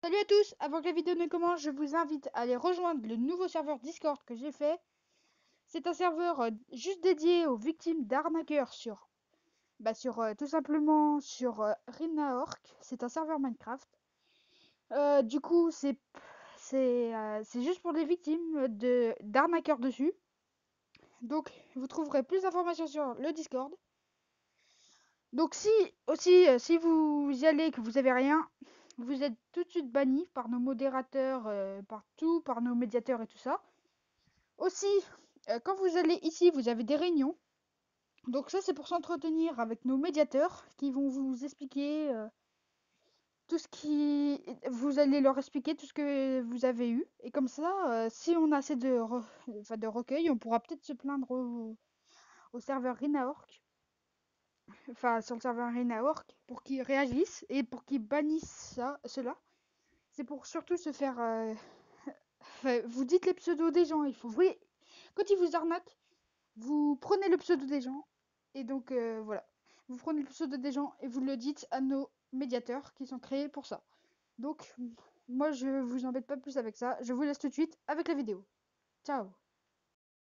Salut à tous, avant que la vidéo ne commence, je vous invite à aller rejoindre le nouveau serveur Discord que j'ai fait. C'est un serveur euh, juste dédié aux victimes d'arnaqueurs sur, bah sur euh, tout simplement sur euh, C'est un serveur Minecraft. Euh, du coup, c'est c'est juste pour les victimes de d'arnaqueurs dessus. Donc, vous trouverez plus d'informations sur le Discord. Donc si aussi si vous y allez que vous avez rien, vous êtes tout de suite banni par nos modérateurs euh, partout, par nos médiateurs et tout ça. Aussi, euh, quand vous allez ici, vous avez des réunions. Donc ça, c'est pour s'entretenir avec nos médiateurs qui vont vous expliquer euh, tout ce qui... Vous allez leur expliquer tout ce que vous avez eu. Et comme ça, si on a assez de, recueil, on pourra peut-être se plaindre au, au serveur Rinaork enfin sur le serveur Arena.org pour qu'ils réagissent et pour qu'ils bannissent ça, cela. C'est pour surtout se faire. Euh, vous dites les pseudos des gens. Il faut. Vous quand ils vous arnaquent, vous prenez le pseudo des gens et donc euh, voilà. Vous prenez le pseudo des gens et vous le dites à nos médiateurs qui sont créés pour ça. Donc moi je vous embête pas plus avec ça. Je vous laisse tout de suite avec la vidéo. Ciao